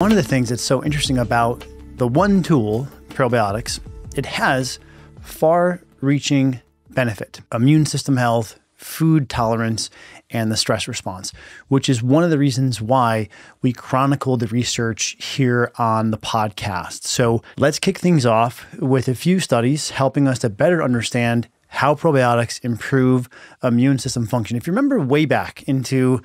One of the things that's so interesting about the one tool, probiotics, it has far reaching benefit immune system health, food tolerance, and the stress response, which is one of the reasons why we chronicle the research here on the podcast. So let's kick things off with a few studies helping us to better understand how probiotics improve immune system function. If you remember way back into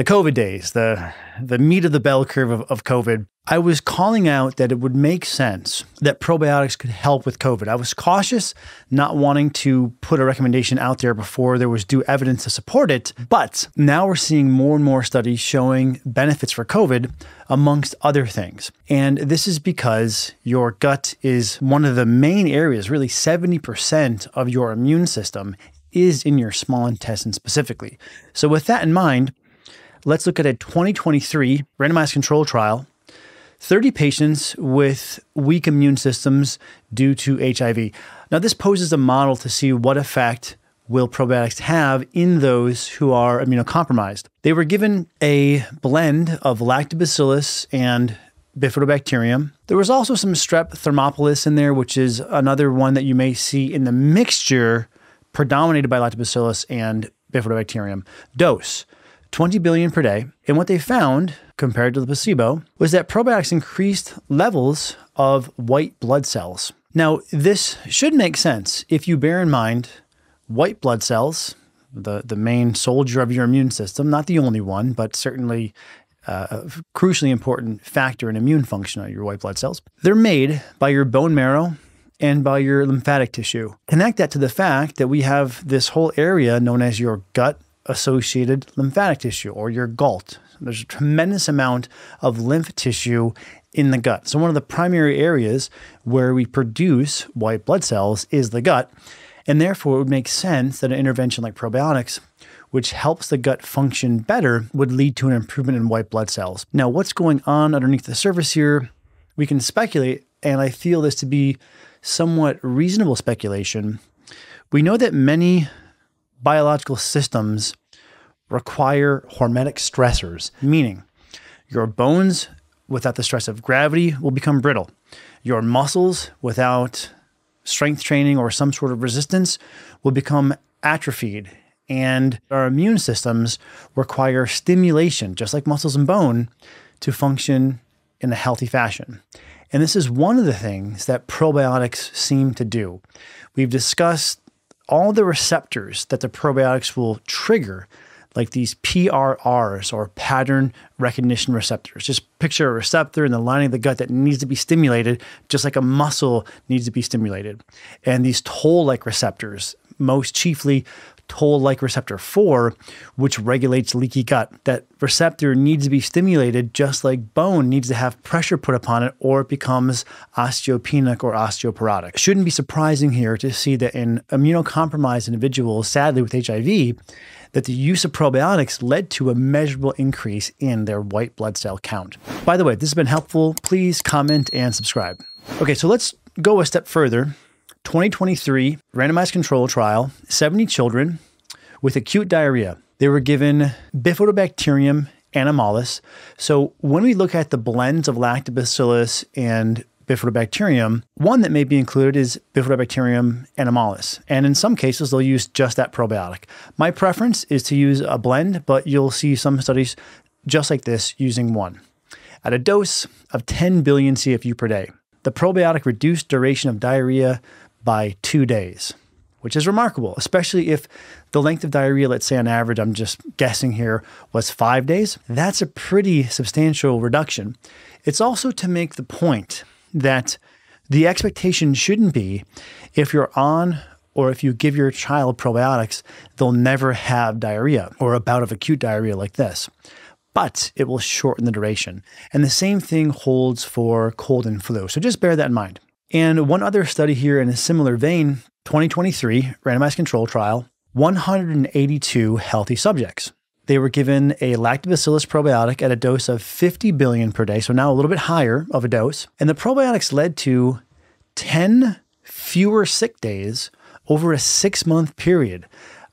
the COVID days, the the meat of the bell curve of, of COVID, I was calling out that it would make sense that probiotics could help with COVID. I was cautious, not wanting to put a recommendation out there before there was due evidence to support it. But now we're seeing more and more studies showing benefits for COVID, amongst other things. And this is because your gut is one of the main areas, really 70% of your immune system is in your small intestine specifically. So, with that in mind, let's look at a 2023 randomized control trial 30 patients with weak immune systems due to HIV. Now, this poses a model to see what effect will probiotics have in those who are immunocompromised. They were given a blend of lactobacillus and bifidobacterium. There was also some strep thermophilus in there, which is another one that you may see in the mixture predominated by lactobacillus and bifidobacterium. Dose 20 billion per day. And what they found, compared to the placebo, was that probiotics increased levels of white blood cells. Now, this should make sense if you bear in mind white blood cells, the, the main soldier of your immune system, not the only one, but certainly uh, a crucially important factor in immune function of your white blood cells. They're made by your bone marrow and by your lymphatic tissue. Connect that to the fact that we have this whole area known as your gut associated lymphatic tissue or your GALT. There's a tremendous amount of lymph tissue in the gut. So, one of the primary areas where we produce white blood cells is the gut. And therefore, it would make sense that an intervention like probiotics, which helps the gut function better, would lead to an improvement in white blood cells. Now, what's going on underneath the surface here? We can speculate, and I feel this to be somewhat reasonable speculation. We know that many biological systems require hormetic stressors, meaning your bones without the stress of gravity will become brittle. Your muscles without strength training or some sort of resistance will become atrophied. And our immune systems require stimulation, just like muscles and bone, to function in a healthy fashion. And this is one of the things that probiotics seem to do. We've discussed all the receptors that the probiotics will trigger like these PRRs or pattern recognition receptors. Just picture a receptor in the lining of the gut that needs to be stimulated, just like a muscle needs to be stimulated. And these toll like receptors, most chiefly toll like receptor 4, which regulates leaky gut. That receptor needs to be stimulated just like bone needs to have pressure put upon it or it becomes osteopenic or osteoporotic. Shouldn't be surprising here to see that in immunocompromised individuals, sadly with HIV, that the use of probiotics led to a measurable increase in their white blood cell count. By the way, if this has been helpful, please comment and subscribe. Okay, so let's go a step further. 2023 randomized control trial, 70 children with acute diarrhea. They were given Bifidobacterium animalis. So when we look at the blends of lactobacillus and bifidobacterium. One that may be included is bifidobacterium animalis. And in some cases, they'll use just that probiotic. My preference is to use a blend, but you'll see some studies just like this using one. At a dose of 10 billion CFU per day, the probiotic reduced duration of diarrhea by two days, which is remarkable, especially if the length of diarrhea, let's say on average, I'm just guessing here, was five days. That's a pretty substantial reduction. It's also to make the point that the expectation shouldn't be if you're on or if you give your child probiotics, they'll never have diarrhea or a bout of acute diarrhea like this. But it will shorten the duration. And the same thing holds for cold and flu. So just bear that in mind. And one other study here in a similar vein 2023 randomized control trial 182 healthy subjects. They were given a lactobacillus probiotic at a dose of 50 billion per day, so now a little bit higher of a dose. And the probiotics led to 10 fewer sick days over a six month period.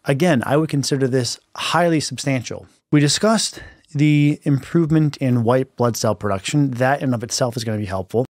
Again, I would consider this highly substantial. We discussed the improvement in white blood cell production. That in of itself is going to be helpful.